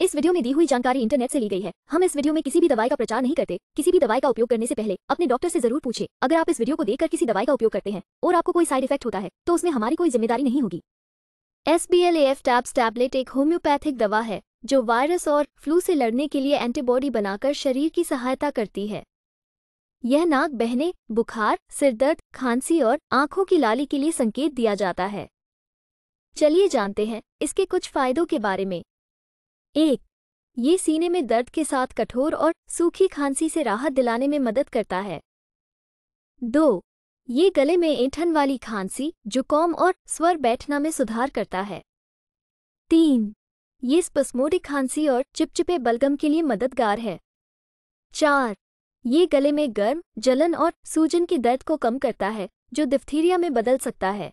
इस वीडियो में दी हुई जानकारी इंटरनेट से ली गई है। हम इस वीडियो में किसी भी दवाई का प्रचार नहीं करते। किसी भी दवाई का उपयोग करने से पहले अपने डॉक्टर से ज़रूर पूछे। अगर आप इस वीडियो को देखकर किसी दवाई का उपयोग करते हैं और आपको कोई साइड इफ़ेक्ट होता है तो उसमें हमारी कोई ज़िम्मेदारी नहीं होगी। S B L F tabs tablet एक होम्योपैथिक दवा है, जो वायरस और फ्लू से लड़ने के लिए एंटीबॉडी बनाकर शरीर की सहायता करती है। यह नाक, बहने, बुखार सिरदर्द खांसी और आँखों की लाली के लिए संकेत दिया जाता है। चलिए जानते हैं इसके कुछ फायदों के बारे में। एक, ये सीने में दर्द के साथ कठोर और सूखी खांसी से राहत दिलाने में मदद करता है। दो, ये गले में ऐंठन वाली खांसी जुकाम और स्वर बैठना में सुधार करता है। तीन, ये स्पस्मोडिक खांसी और चिपचिपे बलगम के लिए मददगार है। चार, ये गले में गर्म, जलन और सूजन के दर्द को कम करता है, जो डिफ्थीरिया में बदल सकता है।